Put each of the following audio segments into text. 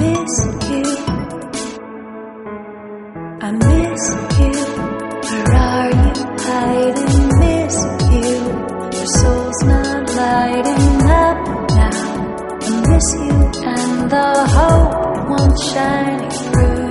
miss you. I miss you. Where are you hiding? Miss you. Your soul's not lighting up now. I miss you, and the hope won't shine through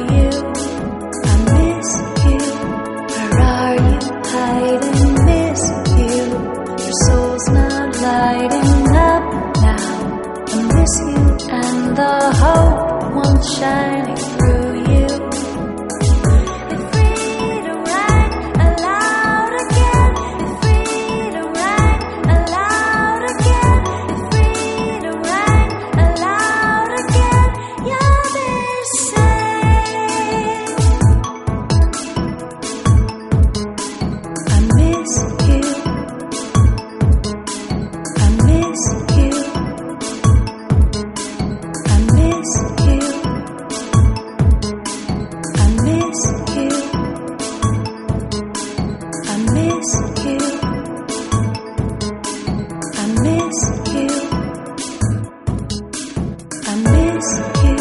miss you. I miss you. I miss you. I miss you.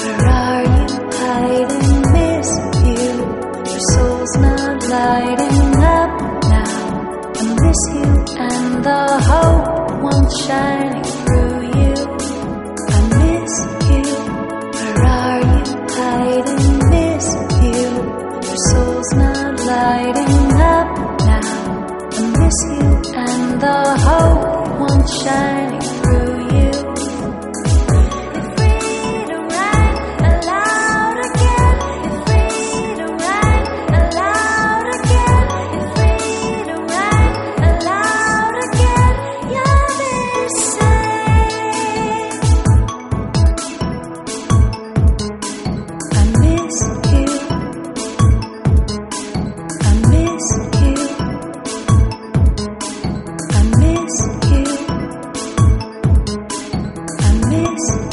Where are you hiding? Miss you. Your soul's not lighting up now. I miss you, and the hope won't shine lighting up now. I miss you, and the hope won't shine promise